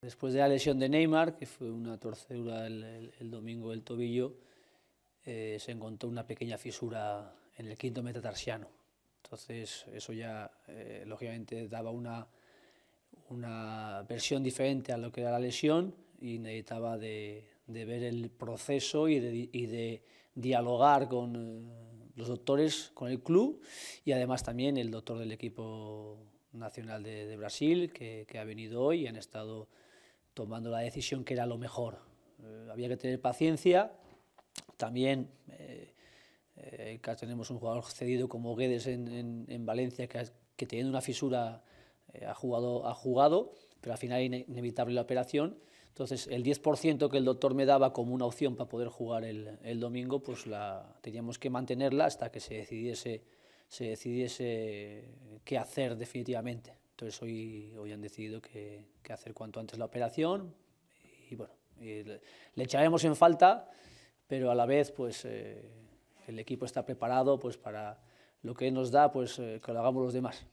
Después de la lesión de Neymar, que fue una torcedura el, domingo del tobillo, eh, se encontró una pequeña fisura en el quinto metatarsiano. Entonces, eso ya, eh, lógicamente, daba una, una versión diferente a lo que era la lesión y necesitaba de, de ver el proceso y de, dialogar con eh, los doctores, con el club y además también el doctor del equipo nacional de, de Brasil, que, que, ha venido hoy y han estado tomando la decisión que era lo mejor. Eh, había que tener paciencia. También eh, eh, tenemos un jugador cedido como Guedes en Valencia, que, que, teniendo una fisura eh, ha, jugado, ha jugado, pero al final es inevitable la operación. Entonces, el 10% que el doctor me daba como una opción para poder jugar el, el domingo, pues la, teníamos que mantenerla hasta que se decidiese, se decidiese qué hacer definitivamente. Entonces hoy, hoy han decidido que, hacer cuanto antes la operación y bueno, le, echaremos en falta, pero a la vez pues eh, el equipo está preparado pues para lo que nos da pues eh, que lo hagamos los demás.